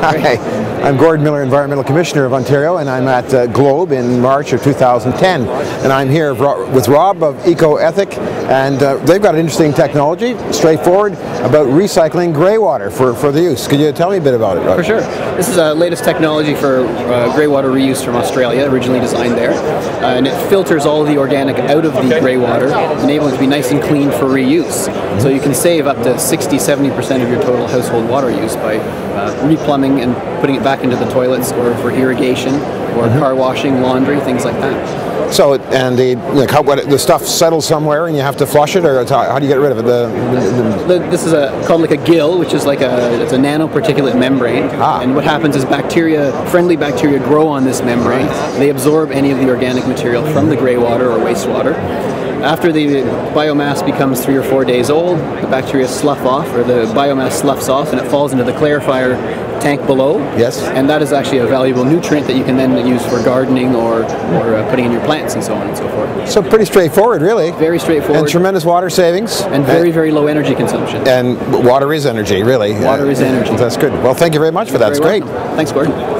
Hi, I'm Gordon Miller, Environmental Commissioner of Ontario, and I'm at uh, Globe in March of 2010. And I'm here with Rob of EcoEthic, and uh, they've got an interesting technology, straightforward, about recycling grey water for, for the use. Could you tell me a bit about it, Rob? For sure. This is a latest technology for uh, grey water reuse from Australia, originally designed there. Uh, and it filters all the organic out of the grey water, enabling it to be nice and clean for reuse. So you can save up to 60-70% of your total household water use by uh, replumbing and putting it back into the toilets or for irrigation or mm-hmm. car washing, laundry, things like that. So, and the like, how, what, the stuff settles somewhere, and you have to flush it, or how, how do you get rid of it? The, the, the, this is a called like a gill, which is like a it's a nanoparticulate membrane. Ah. And what happens is bacteria, friendly bacteria, grow on this membrane. They absorb any of the organic material from the grey water or wastewater. After the biomass becomes three or four days old, the bacteria slough off, or the biomass sloughs off, and it falls into the clarifier tank below. Yes. And that is actually a valuable nutrient that you can then use for gardening or, or uh, putting in your plants and so on and so forth. So pretty straightforward, really. Very straightforward. And tremendous water savings. And very, very low energy consumption. And water is energy, really. Water is energy. That's good. Well, thank you very much for that. That's great. Welcome. Thanks, Gordon.